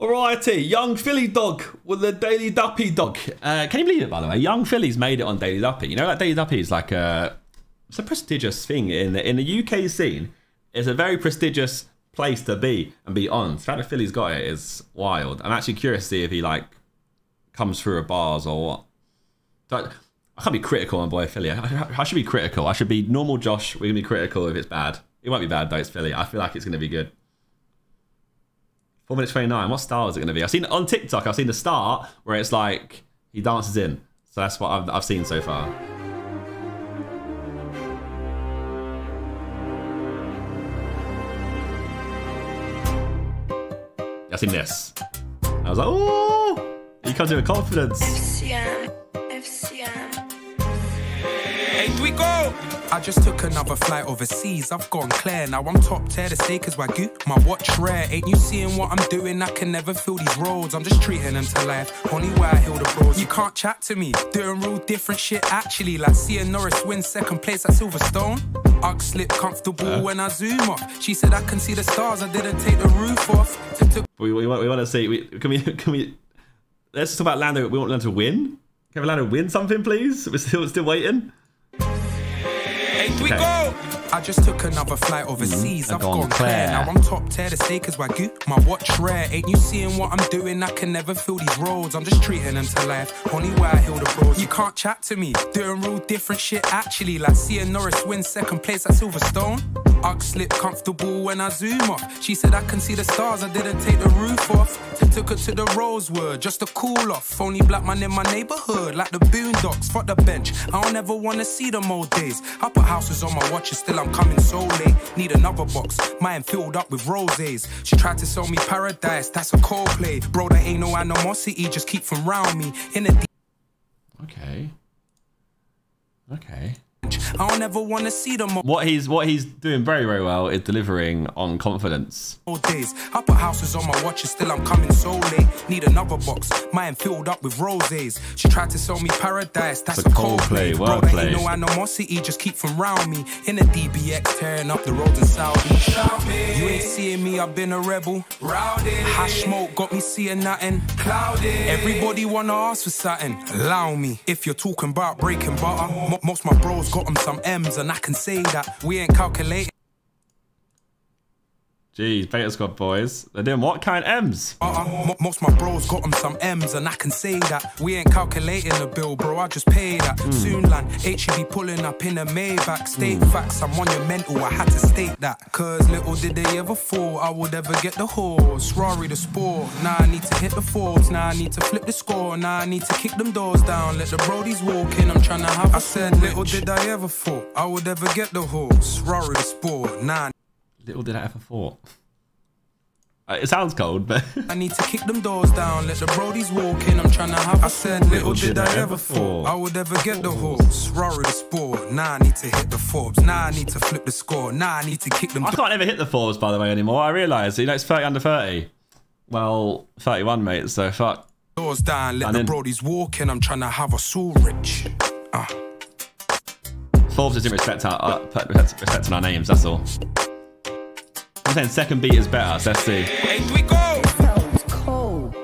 Variety, Yung Filly dog with the Daily Duppy dog. Uh, can you believe it, by the way? Yung Filly's made it on Daily Duppy. You know, that Daily Duppy is like a, it's a prestigious thing in the, in the UK scene. It's a very prestigious place to be and be on. The fact that Filly's got it is wild. I'm actually curious to see if he like comes through a bars or what. Don't, I can't be critical on boy Filly. I, I, should be critical. I should be normal Josh. We're gonna be critical if it's bad. It won't be bad though. It's Filly. I feel like it's gonna be good. Four minutes twenty nine. What style is it gonna be? I've seen on TikTok. I've seen the start where it's like he dances in. So that's what I've, I've seen so far. I've seen this. I was like, oh, he comes in with confidence. FCM, I just took another flight overseas. I've gone clear. Now I'm top tier. The steak is wagyu. My watch rare. Ain't you seeing what I'm doing? I can never feel these roads. I'm just treating them to life. Only where I heal the bros. You can't chat to me. Doing real different shit actually. Like seeing Norris win second place at Silverstone. Ugg slip comfortable when I zoom off. She said I can see the stars. I didn't take the roof off. Took- We, we, want, we want to see. We, can we? Can we? Let's talk about Lando. We want Lando to win. Can we Lando win something, please? We're still still waiting. We go? I just took another flight overseas. Mhm. I've gone gone clear. Now I'm top tier. The steak is wagyu. My watch rare. Ain't you seeing what I'm doing? I can never feel these roads. I'm just treating them to life. Only where I heal the bros. You can't chat to me. Doing real different shit actually. Like seeing Norris win second place at Silverstone. Ugg slip comfortable when I zoom off. She said I can see the stars. I didn't take the roof off. Took her to the Rosewood just to cool off. Only black man in my neighborhood, like the Boondocks. Fuck the bench. I don't ever wanna see them old days. I put houses on my watch, and still I'm coming so late. Need another box, mine filled up with roses. She tried to sell me paradise, that's a cold play. Bro, there ain't no animosity, just keep from round me. In the Okay. Okay. I don't ever wanna see them What he's what he's doing very very well is delivering on confidence. old days. I put houses on my watch, and still I'm coming so late. Need another box, mine filled up with roses. She tried to sell me paradise, that's It's a a cold Coldplay play. Bro, there ain't wordplay. no animosity, just keep from round me. In a DBX, tearing up the roads in Saudi. You ain't seeing me, I've been a rebel. Rowdy. Hash smoke got me seeing nothing. Cloudy. Everybody wanna ask for something. Allow me. If you're talking about breaking butter, mo- most my bros got them some M's, and I can say that we ain't calculating. Jeez, Beta Squad boys. They're doing what kind of M's? Uh-uh. Most my bros got them some M's, and I can say that we ain't calculating the bill, bro. I just pay that. Hmm. Soon land, HEB pulling up in a Maybach. State hmm. facts, I'm monumental. I had to state that. Cause little did they ever thought I would ever get the horse. Rory the sport. Now I need to hit the Forbes. Now I need to flip the score. Now I need to kick them doors down. Let the Brodies walk in. I'm trying to have. I said, little did I ever thought I would ever get the horse. Rory the sport. Now Little did I ever thought. It sounds cold, but I need to kick them doors down, let the Brodies walk in. I'm trying to have. I said, little did I ever thought I would ever get the horse. Rory the sport. Now I need to hit the Forbes. Now I need to flip the score. Now I need to kick them. I can't ever hit the Forbes, by the way anymore. I realise, you know, it's 30 under 30. Well, 31, mate, so fuck. doors down, let And the Brodies walk in. I'm trying to have us all rich. Uh. Forbes doesn't respect our, uh, respect, respect our names, that's all. I'm saying second beat is better, so let's see. Hey, do we go? Cold.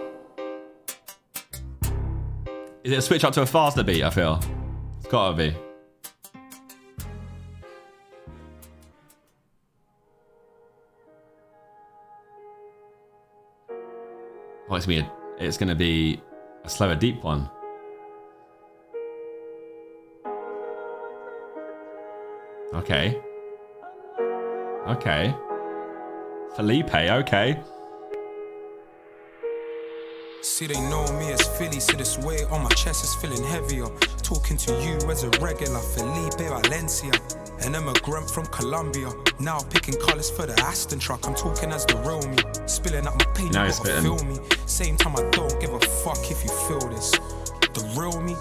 Is it a switch up to a faster beat, I feel? It's gotta be. Oh, it's gonna be a, it's gonna be a slower deep one. Okay. Okay. Felipe, okay. See, they know me as Filly, so this weight on my chest is feeling heavier. Talking to you as a regular, Felipe Valencia. An immigrant from Colombia. Now picking colours for the Aston truck. I'm talking as the real me. Spilling out my pain, Now you gotta spitting. feel me. Same time, I don't give a fuck if you feel this. The real me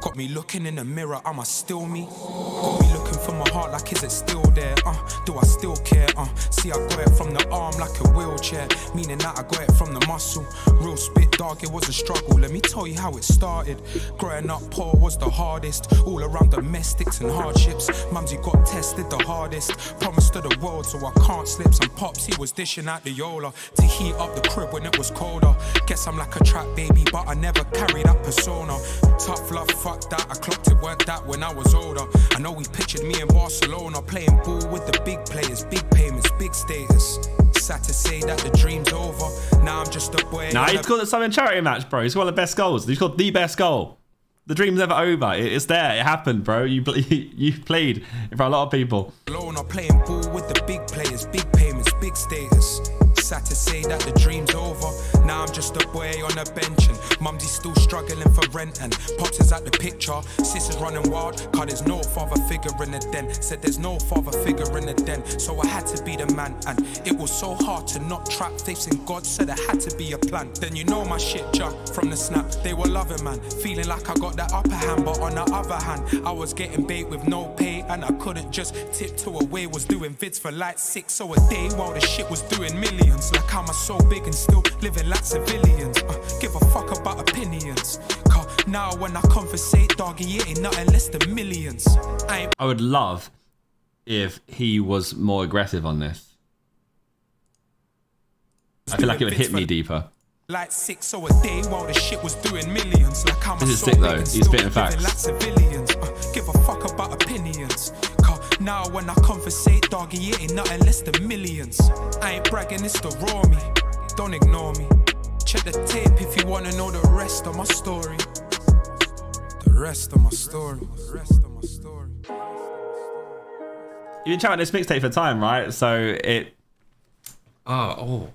got me looking in the mirror, I'ma still me. Got me looking for my heart like is it still there? Uh, do I still care? Uh, see I got it from the arm like a wheelchair, meaning that I got it from the muscle. Real spit dog, it was a struggle. Let me tell you how it started. Growing up poor was the hardest, all around domestics and hardships. Mumsy got tested the hardest, promised to the world so I can't slip. Some pops he was dishing out the Yola to heat up the crib when it was colder. Guess I'm like a trap baby, but I never carried that persona. Tough love, fuck that. I clocked it, weren't that when I was older. I know we pictured me in Barcelona playing ball with the big players, big payments, big status. Sad to say that the dream's over. Now I'm just a boy. Nah, he scored the Sidemen Charity match, bro. He scored the best goals. He scored the best goal. The dream's never over. It's there. It happened, bro. You you played in front of a lot of people. Barcelona playing ball with the big players, big payments, big status. Sad to say that the dream's over. Now I'm just a boy on a bench and mumsy's still struggling for rent and pops is at the picture. Sister's running wild, cause there's no father figure in the den. Said there's no father figure in the den, so I had to be the man. And it was so hard to not trap in God, said there had to be a plan. Then you know my shit jump from the snap. They were loving man, feeling like I got that upper hand, but on the other hand, I was getting bait with no pay and I couldn't just tiptoe away. Was doing vids for like six so a day while the shit was doing millions. Like I'm so big and still living like civilians. Uh, give a fuck about opinions. Cause now when I conversate, doggy, it ain't nothing less than millions. I I would love if he was more aggressive on this. I feel like it would hit me deeper. Like six so a day while the shit was doing millions. Like I'm This is sick, though. He's spitting facts. Like civilians. Uh, give a fuck about opinions. Cause now when I conversate, doggy, it ain't nothing less than millions. I ain't bragging, it's the raw me. Don't ignore me. Check the tape if you wanna know the rest of my story. The rest of my story. The rest of my story. You've been chatting this mixtape for time, right? So it. Oh, oh.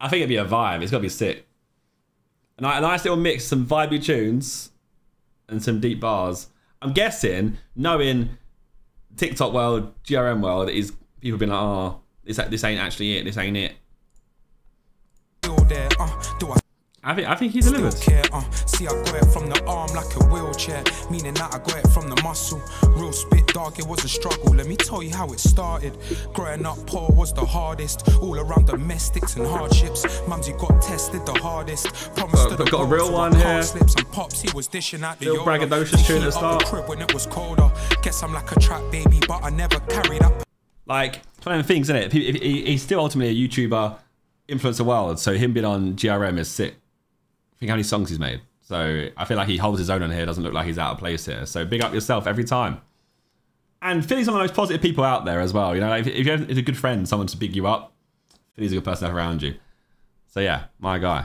I think it'd be a vibe. It's got to be sick. A ni- a nice little mix, some vibey tunes, and some deep bars. I'm guessing, knowing TikTok world, GRM world, is people being like, oh, this, this ain't actually it. This ain't it. I think I think he still delivers. care. Uh, see, I got it from the arm like a wheelchair, meaning that I got it from the muscle. Real spit dog, it was a struggle. Let me tell you how it started. Growing up poor was the hardest, all around domestics and hardships. Mumsy got tested the hardest. Promised to the got a real one here. Slip some pops, he was dishing out the Little braggadocious tune at the Heat up crib when it was colder. Guess I'm like a trap baby, but I never carried up. Like it's one of them things, isn't it? He, he, he's still ultimately a YouTuber, influence the world. So him being on GRM is sick. Think how many songs he's made. So I feel like he holds his own on here. Doesn't look like he's out of place here. So big up yourself every time. And Filly's one of the most positive people out there as well. You know, like, if, you have a good friend, someone to big you up, Filly's a good person to have around you. So yeah, my guy.